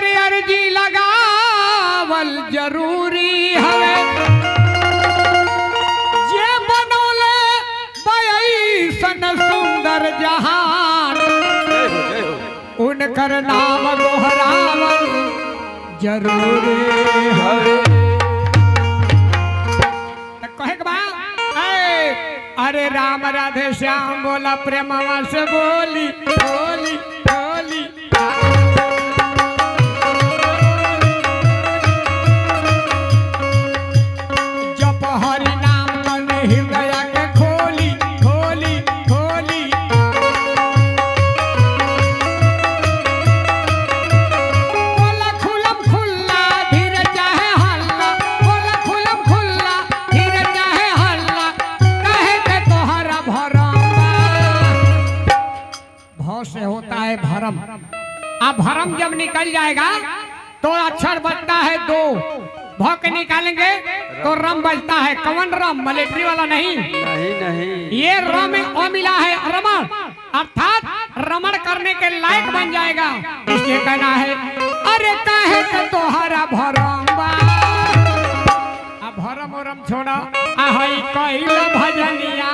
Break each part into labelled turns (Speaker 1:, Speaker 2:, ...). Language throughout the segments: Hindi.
Speaker 1: अरे अर्जी लगावल ज़रूरी है। जे बनौले सन सुंदर जहान। उनकर नाम गोहरावल ज़रूरी है। बा अरे राम राधे श्याम बोला प्रेमवा से बोली बोली। भरम। अब भरम जब निकल जाएगा तो अक्षर बनता है दो। भाव के निकालेंगे तो रम बजता है कवन रम? मलेट्री वाला नहीं।
Speaker 2: नहीं नहीं।
Speaker 1: ये र में अ मिला है रमण। अर्थात रमण करने के लायक बन जाएगा। इसलिए कहना है अरे काहे तोहरा भरम बा? आ भरम उरम छोड़ा। आ हई भजनिया।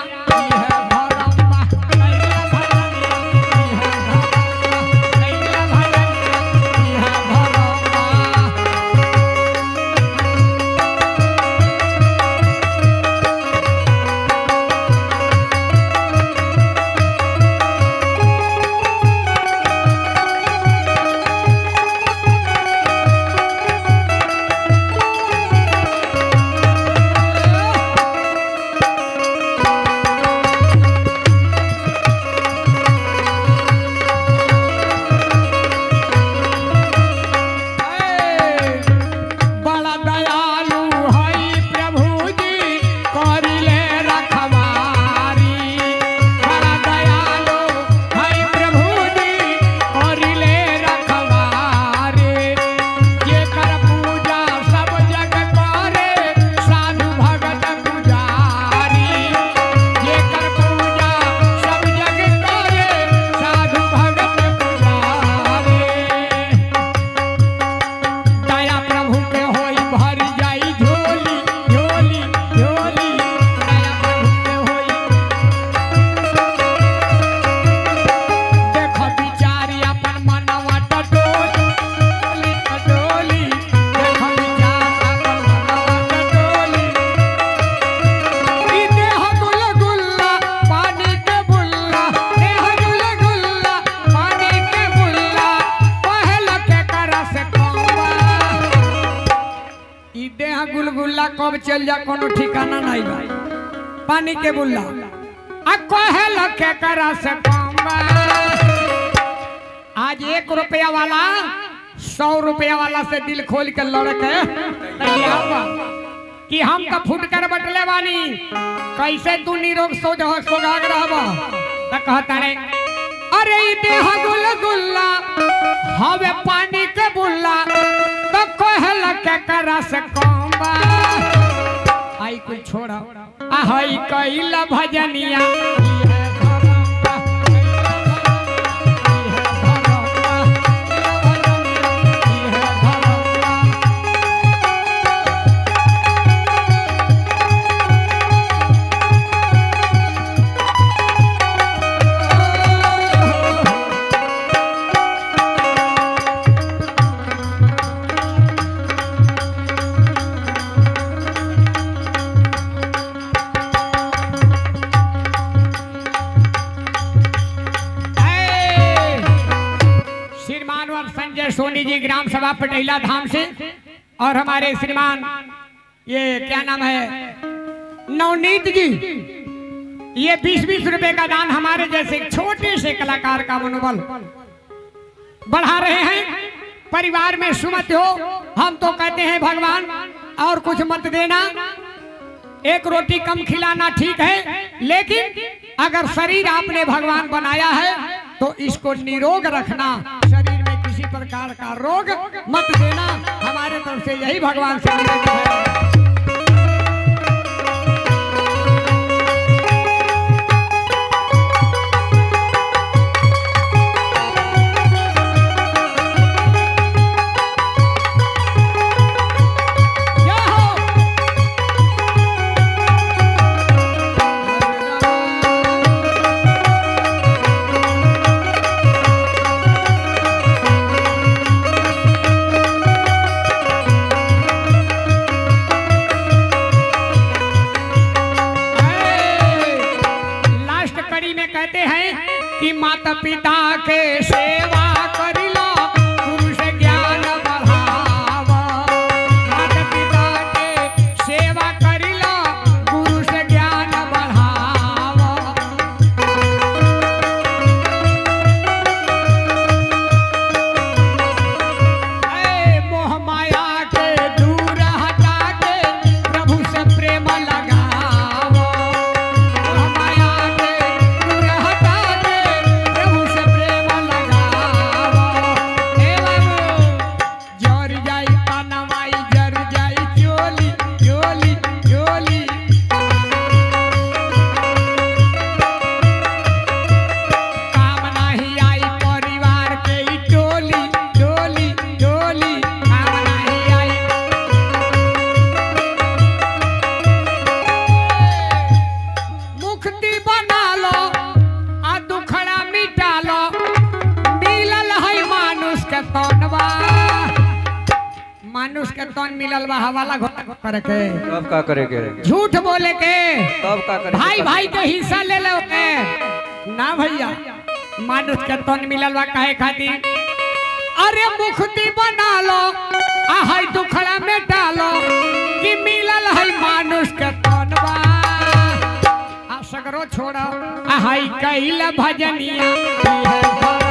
Speaker 1: कब चल जा, कोनो ठिकाना नहीं बा। पानी के बुल्ला। आ कहल के करस कौवा आज एक रुपया वाला, सौ रुपया वाला से दिल खोल के लड़ के हम तो फुट कर बटले बानी? कैसे तू निरोग सोज सोगाग रहबा? त कहता रे अरे ई देह गुल गुल्ला, हवे पानी के बुल्ला। तो कहल के करस कोंबा आई कुल छोड़ा भजनिया। सोनी जी ग्राम सभा पटेला धाम से और हमारे श्रीमान ये क्या नाम है? नवनीत जी। ये बीस बीस रुपए का दान हमारे जैसे छोटे से कलाकार का मनोबल बढ़ा रहे हैं। परिवार में सुमत हो, हम तो कहते हैं, भगवान, और कुछ मत देना। एक रोटी कम खिलाना ठीक है, लेकिन अगर शरीर आपने भगवान बनाया है तो इसको निरोग रखना। शरीर का रोग मत देना हमारे तरफ़ से यही भगवान से निवेदन है। तन मिलल बा हवाला करे के
Speaker 2: तब का करेगे?
Speaker 1: झूठ बोले के
Speaker 2: तब का करेगे?
Speaker 1: भाई भाई के हिस्सा ले लो के ना भैया मानुष के तन मिलल बा काहे खातिर? अरे मुक्ति बना लो आ हाय दुखड़ा में डालो कि मिलल है मानुष के तन बा। आ सगरो छोड़ो आ हाय कइल भजनिया है